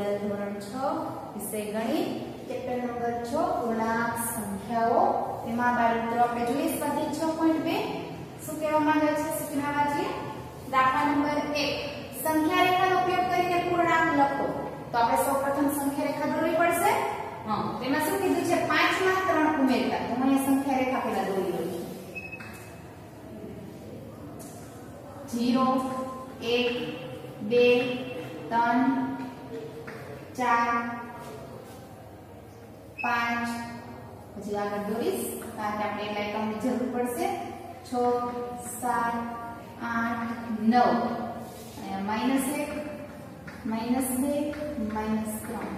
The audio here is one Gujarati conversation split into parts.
પ્લસ ધોરણ 6 વિષય ગણિત ચેપ્ટર નંબર 6 પૂર્ણાંક સંખ્યાઓ. તેમાં બાળમિત્રો આપણે જોઈએ સ્વાધ્યાય 6.2 શું કહેવા માંગે છે શીખનારા છે દાખલા નંબર 1 સંખ્યા રેખાનો ઉપયોગ કરીને પૂર્ણાંક લખો તો આપણે સૌપ્રથમ સંખ્યા રેખા દોરવી પડશે હા તેમાં શું કીધું છે 5 માં 3 ઉમેરતા તો મને સંખ્યા રેખા પહેલા દોરી દઉં જીરો એક બે ત્રણ ચાર પાંચ પછી આગળ દોરીશ. કારણ કે આપણે એટલા એકમની જરૂર પડશે. છ, સાત, આઠ, નવ. અહીંયા માઇનસ એક માઇનસ બે માઇનસ ત્રણ.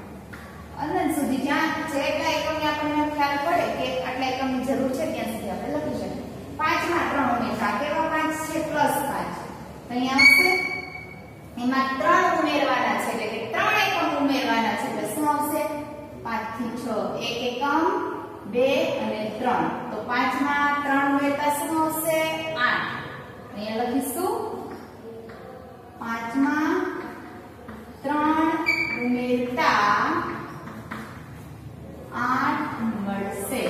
અનંત સુધી જ્યાં છે એટલા એકમની આપણને ખ્યાલ પડે કે આટલા એકમની જરૂર છે, ત્યાં સુધી આપણે લખી શકીએ. પાંચમાં ત્રણ ઉમેરતા કેવા પાંચ છે? પ્લસ પાંચ. અહીંયા આવશે. એમાં ત્રણ ઉમેરવાના છે, એટલે કે ત્રણ એકમ ઉમેરવાના છે, એટલે શું આવશે? પાંચથી છ. એક એકમ બે અને ત્રણ. તો પાંચમાં ત્રણ ઉમેરતા શું આવશે? આઠ. અહીંયા લખીશું. પાંચમાં ત્રણ ઉમેરતા આઠ મળશે.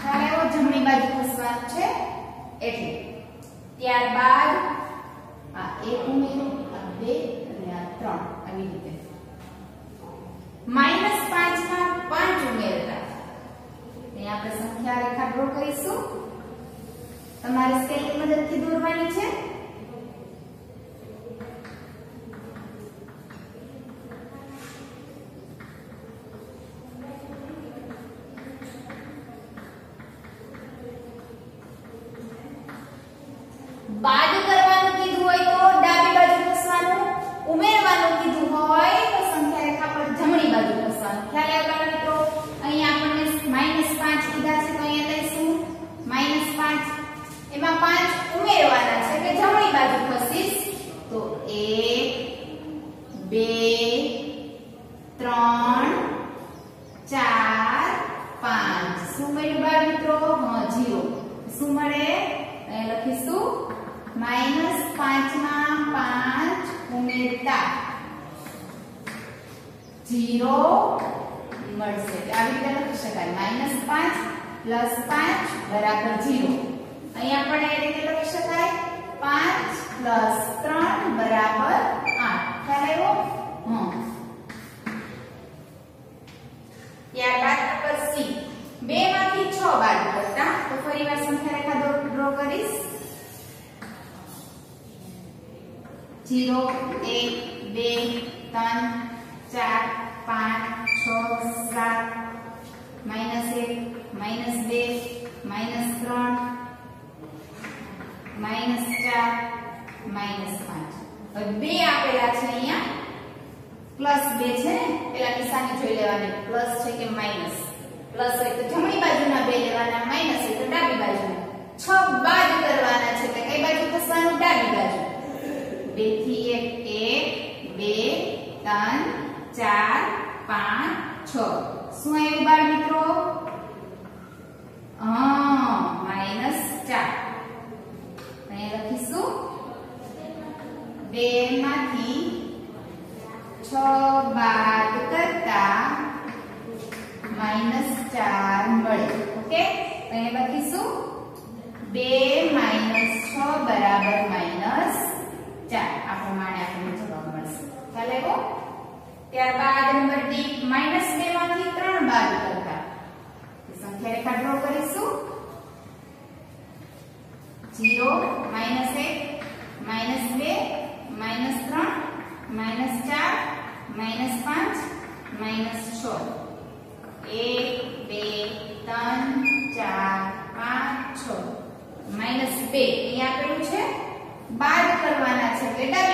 ખ્યાલ આવ્યો જમણી બાજુ ખસવાનું છે? એટલે ત્યારબાદ આ એક ઉમેરો, આ બે અને આ ત્રણ. આવી રીતે માઇનસ પાંચમાં પાંચ ઉમેરતા અહીંયા આપણે સંખ્યા રેખા ડ્રો કરીશું તમારે સ્કેલની મદદથી દોરવાની છે બાદ કરવાનું કીધું હોય તો ડાબી બાજુ ખસવાનું ઉમેરવાનું કીધું હોય તો સંખ્યા રેખા પર જમણી બાજુ ખસવાનું ખ્યાલ આવ્યો મિત્રો અહીંયા આપણને -5 કીધા છે તો અહીંયા લઈશું. -5 એમાં પાંચ ઉમેરવાના છે કે જમણી બાજુ ખસીશ તો 1 2 3 4 5 શું મળ્યું બાળ મિત્રો? હા, જીરો. શું મળે? લખીશું. માઇનસ પાંચમાં પાંચ ઉમેરતા જીરો મળશે. આવી રીતે લખી શકાય. માઇનસ પાંચ પ્લસ પાંચ બરાબર જીરો અહીંયા પણ એ રીતે લખી શકાય. પાંચ પ્લસ ત્રણ બરાબર આઠ ખ્યાલ આવ્યો હા ત્યારબાદ નંબર સી બે માંથી છ બાદ કરતા તો ફરી વાર સંખ્યા રેખા ડ્રો કરીશ જીરો એક બે ત્રણ ચાર પાંચ છ સાત માઇનસ એક માઇનસ બે માઇનસ ત્રણ માઇનસ ચાર માઇનસ પાંચ. હવે બે આપેલા છે અહીંયા. પ્લસ બે છે ને, પેલા નિશાની જોઈ લેવાની. પ્લસ છે કે માઇનસ પ્લસ હોય તો જમણી બાજુના બે લેવાના માઇનસ હોય તો ડાબી બાજુ. છ બાદ કરવાના છે એટલે કઈ બાજુ ખસવાનું ડાબી બાજુ. બેથી એક એક, બે, ત્રણ, ચાર, પાંચ, છ. શું આવ્યું બાળ મિત્રો હા માઇનસ ચાર અહીંયા લખીશું બે માંથી છ બાદ કરતા માઇનસ ચાર મળે ઓકે અહીંયા લખીશું બે માઇનસ છ બરાબર માઇનસ ચાર આ પ્રમાણે આપણને જવાબ મળશે ખ્યાલ આવ્યો ત્યારબાદ નંબર ડી માઇનસ બે માંથી ત્રણ બાદ કરતા સંખ્યા રેખા ડ્રો કરીશું જીરો માઇનસ એક માઇનસ બે માઇનસ ત્રણ માઇનસ ચાર માઇનસ પાંચ માઇનસ છ એક બે ત્રણ ચાર પાંચ છ માઇનસ બે અહીંયા આપેલું છે બાદ કરવાના છે એટલે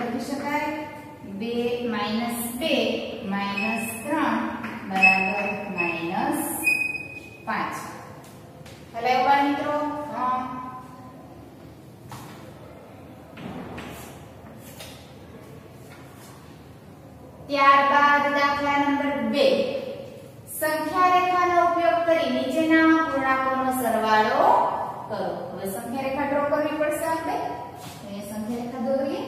લખી શકાય? બે માઇનસ બે માઇનસ ત્રણ બરાબર માઇનસ પાંચ. હલાવવા મિત્રો. ત્યારબાદ દાખલા નંબર બે. સંખ્યા રેખાનો ઉપયોગ કરી નીચેના પૂર્ણાંકોનો સરવાળો કરો. હવે સંખ્યા રેખા ડ્રો કરવી પડશે આપણે. સંખ્યા રેખા દોરીએ.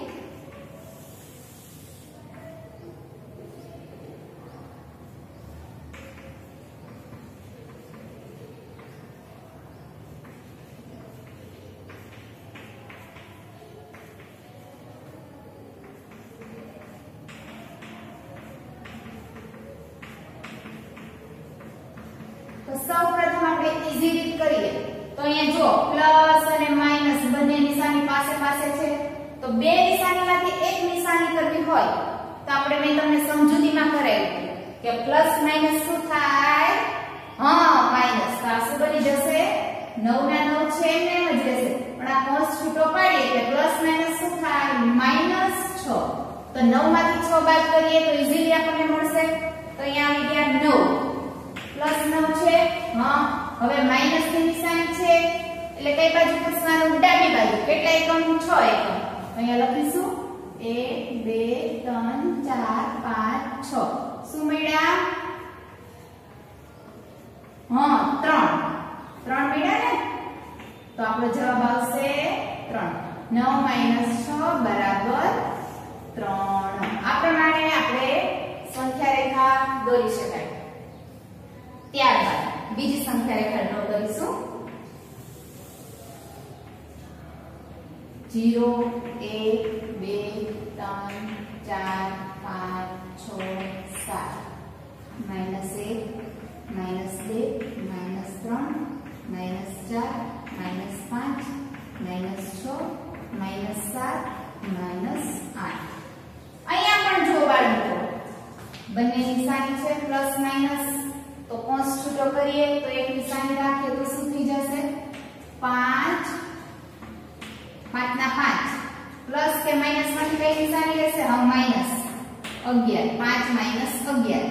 તો સૌપ્રથમ આપણે ઈઝી રીત કરીએ. તો અહીંયા જો પ્લસ અને માઇનસ બંને નિશાની પાસે પાસે છે. તો બે નિશાનીમાંથી એક નિશાની કરવી હોય, તો આપણે મેં તમને સમજૂતીમાં કરાવ્યું કે પ્લસ માઇનસ શું થાય? હા માઇનસ તો આ શું બની જશે? નવ ના નવ છે એમ એમ જ રહેશે. પણ આ કોસ છૂટો પાડીએ એટલે પ્લસ માઇનસ શું થાય? માઇનસ છ. તો નવમાંથી છ બાદ કરીએ તો ઇઝીલી આપણને મળશે. તો અહીંયા આવી ગયા નવ. પ્લસ નવ હા? હવે માઇનસની નિશાની છે. એટલે કઈ બાજુ પૂછવાનું? ડાબી બાજુ. કેટલા એકમ? 6 એકમ. અહીંયા લખીશું. 1 2 3 4 5 6 શું મળ્યા? હા 3 3 મળ્યા ને? તો આપણો જવાબ આવશે 3 9 6 બરાબર 3 આ પ્રમાણે આપણે સંખ્યા રેખા દોરી શકાય. બીજી સંખ્યા રેખા ડ્રો કરીશું. 0 1 2 3 4 5 6 7 minus 1 minus 2 minus 3 minus 4 minus 5 minus 6 minus 7 minus 8 અહીંયા પણ જો બાળકો બંને નિશાની છે, પ્લસ માઇનસ તો કોસ છૂટો કરીએ તો એક નિશાની રાખીએ તો શું થઈ જશે? 5 5 ના 5 પ્લસ કે માઇનસમાંથી કઈ નિશાની રહેશે? હા માઇનસ 11 5 માઇનસ 11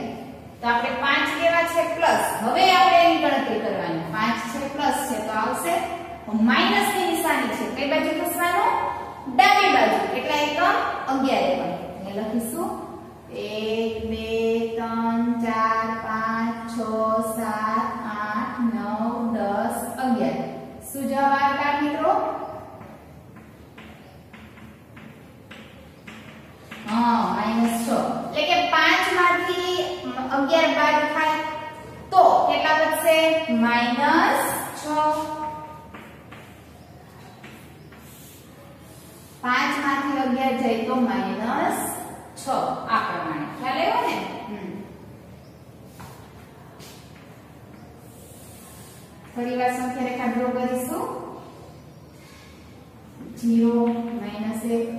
તો આપણે 5 કેવા છે? પ્લસ હવે આપણે એની ગણતરી કરવાની. 5 છે પ્લસ છે, તો આવશે. માઇનસની નિશાની છે. કઈ બાજુ ખસવાનું? ડાબી બાજુ. એટલે એકમ? 11 એકમ. એટલે લખીશું. 1 2 3 4 5 6 7 8 9 10 11 શું જવાબ આવ્યો મિત્રો? હા માઇનસ 6 એટલે કે 5 માંથી 11 બાદ થાય તો કેટલા વધશે? માઇનસ 6 પાંચમાંથી અગિયાર જાય તો માઇનસ છ. આ પ્રમાણે. ખ્યાલ આવ્યો ને? હમ. થોડી વાર સંખ્યા રેખા ડ્રો કરીશું. જીરો માઇનસ એક,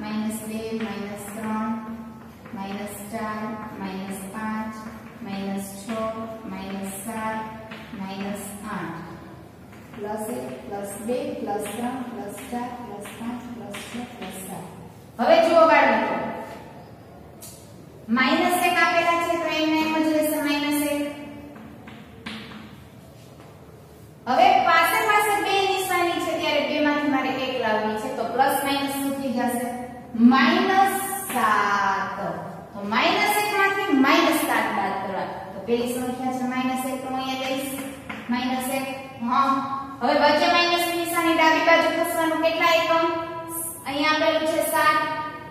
માઇનસ બે, માઇનસ ત્રણ, માઇનસ ચાર, માઇનસ પાંચ, માઇનસ છ, માઇનસ સાત, માઇનસ આઠ. પ્લસ એક, પ્લસ બે, પ્લસ ત્રણ, પ્લસ ચાર, પ્લસ પાંચ, પ્લસ છ, પ્લસ સાત. હવે જુઓ બાળકો. માઇનસ એક આપેલા છે છે, તો પ્લસ માઇનસ થઈ જશે? માઇનસ સાત. તો માઇનસ એક માંથી માઇનસ સાત બાદ કરવા તો પેલી સંખ્યા છે માઇનસ એક, તો અહીંયા લઈશ. માઇનસ એક. હવે વચ્ચે માઇનસની નિશાની ડાબી બાજુ ખસવાનું કેટલા એકમ? અહીંયા આપેલું છે સાત.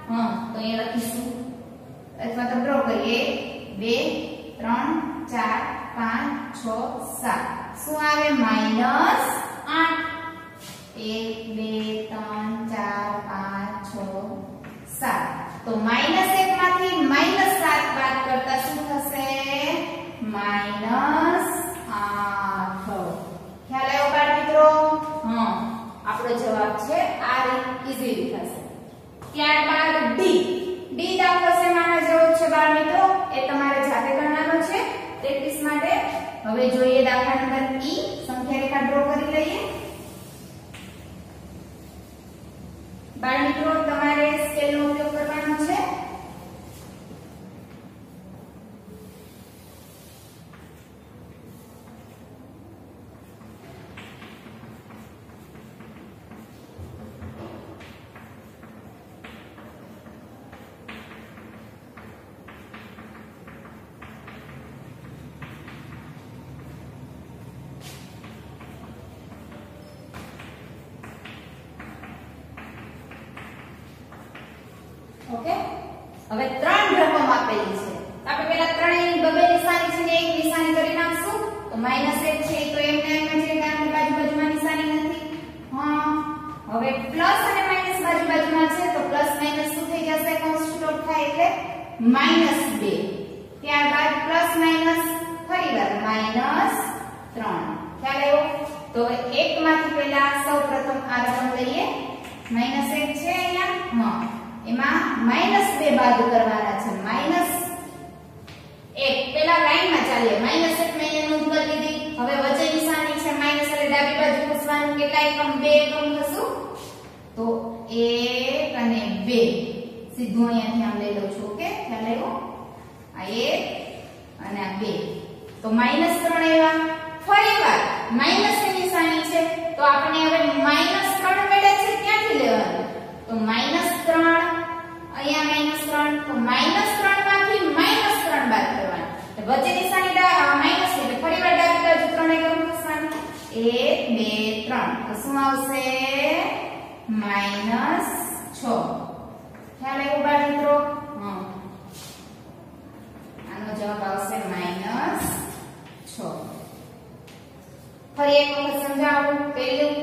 હા, તો અહીંયા લખીશું. અથવા તો ડ્રો કરીએ. 2 3 4 5 6 7 શું આવે? માઇનસ 8 1 2 3 4 5 6 7 તો માઇનસ એક માંથી માઇનસ સાત બાદ કરતા શું થશે માઇનસ 8 ખ્યાલ આવ્યો બાળ મિત્રો હા આપણો જવાબ છે આ રીત ઇઝીલી થશે। ત્યારબાદ ડી ડી દાખલો મારા જેવો છે બાળ મિત્રો? એ તમારે જાતે ગણવાનો છે. પ્રેક્ટિસ માટે. હવે જોઈએ દાખલા નંબર ઈ સંખ્યા રેખા ડ્રો કરી લઈએ બાળ મિત્રો તમારે સ્કેલનો ઉપયોગ કરવાનો છે ઓકે હવે ત્રણ રકમ આપેલી છે. આપણે પહેલા ત્રણેયની બબે નિશાની છે ને એક નિશાની કરી નાખશું. તો માઇનસ એક છે, તો એમને એમ છે કે કે બાજુ બાજુમાં નિશાની નથી. હા, હવે પ્લસ અને માઇનસ બાજુ બાજુમાં છે, તો પ્લસ માઇનસ શું થઈ જશે? કોન્સ્ટન્ટ થાય એટલે માઇનસ બે. ત્યારબાદ પ્લસ માઇનસ ફરીવાર વાર માઇનસ ત્રણ. ખ્યાલ આવ્યો? તો એક માંથી પહેલા સૌપ્રથમ આ રકમ લઈએ માઇનસ એક છે અહીંયા. હા. એમાં માઇનસ બે બાદ કરવાના છે. માઇનસ એક. પેલા લાઈનમાં ચાલીએ. માઇનસ એક મેં અહીંયા નોંધ લીધી હવે વચ્ચે નિશાની છે માઇનસ એટલે ડાબી બાજુ ખસવાનું કેટલા એકમ બે એકમ ખસું તો એક અને બે. સીધું અહીંયાથી આમ લઈ લઉં છું, ઓકે? ખ્યાલ આવ્યો આ એક અને આ બે. તો માઇનસ ત્રણ એવા. ફરી વાર. માઇનસની નિશાની છે. તો આપણે હવે માઇનસ ત્રણ મળ્યા છે ક્યાંથી લેવાનું તો માઇનસ ત્રણ અહીંયા માઇનસ ત્રણ તો માઇનસ ત્રણમાંથી માઇનસ ત્રણ બાદ કરવાનું તો વચ્ચે નિશાની માઇનસ એટલે ફરી વાર ડાબી બાજુ ત્રણ એકમ ખસવાનું એક બે ત્રણ તો શું આવશે માઇનસ છ ખ્યાલ આવ્યો બાળ મિત્રો હા આનો જવાબ આવશે માઇનસ છ ફરી એક વખત સમજાવું, પહેલું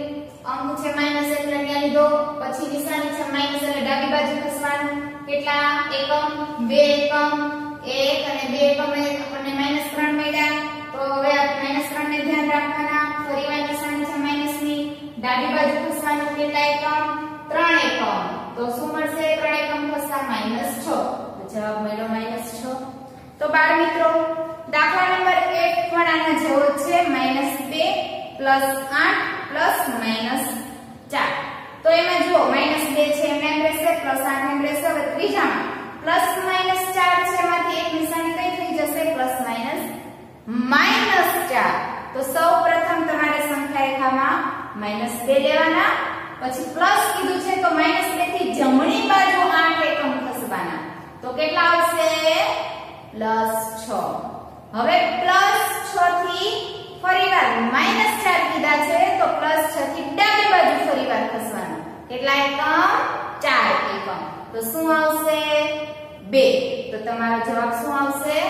અંક છે માઇનસ એટલે ત્યાં લીધો, પછી નિશાની છે માઇનસ એટલે ડાબી બાજુ ખસવાનું. કેટલા? એકમ, બે એકમ, એક અને બે એકમ આપણને માઇનસ ત્રણ મળ્યા. તો હવે આપણે માઇનસ ત્રણ ને ધ્યાન રાખવાના. ફરી વાર નિશાની છે માઇનસની. ડાબી બાજુ ખસવાનું કેટલા એકમ? ત્રણ એકમ. તો શું મળશે? ત્રણ એકમ ખસતા માઇનસ છ. જવાબ મળ્યો માઇનસ છ. તો બાળ મિત્રો, દાખલા નંબર 1 પણ આના જેવો જ છે -2 8 4 તો એમાં જુઓ -2 છે એમ એમ રહેશે +8 એમ રહેશે હવે ત્રીજામાં પ્લસ માઇનસ 4 છે, એમાંથી એક નિશાની કઈ થઈ જશે? પ્લસ માઇનસ માઇનસ 4 તો સૌપ્રથમ તમારે સંખ્યા રેખામાં -2 લેવાના. પછી પ્લસ કીધું છે, તો -2 થી જમણી બાજુ 8 એકમ ખસવાના તો કેટલા આવશે પ્લસ છ. હવે પ્લસ છ થી ફરીવાર માઇનસ ચાર કીધા છે, તો પ્લસ છ થી ડાબી બાજુ ફરીવાર ખસવાનું. કેટલા એકમ? ચાર એકમ. તો શું આવશે? બે. તો તમારો જવાબ શું આવશે?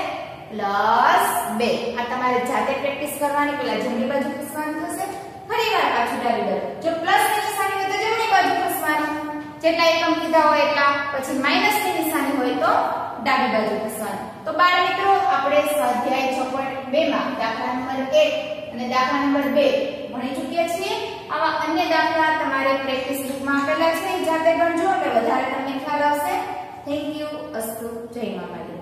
પ્લસ બે. આ તમારે જાતે પ્રેક્ટિસ કરવાની, પેલા જમણી બાજુ ખસવાનું થશે, ફરીવાર પાછું ડાબી બાજુ. જો પ્લસની નિશાની હોય તો જમણી બાજુ ખસવાનું. જેટલા એકમ કીધા હોય એટલા. પછી માઇનસ નિશાની હોય તો ડાબી બાજુ ખસવાનું. તો બાળ મિત્રો, આપણે સ્વાધ્યાય 6.2 માં દાખલા નંબર 1 અને દાખલા નંબર 2 ભણી ચૂક્યા છીએ. આવા અન્ય દાખલા તમારે પ્રેક્ટિસ બુકમાં આપેલા છે. જાતે ભણજો, એટલે વધારે તમને ખ્યાલ આવશે. થેન્ક યુ અસ્તુ, જય માતાજી.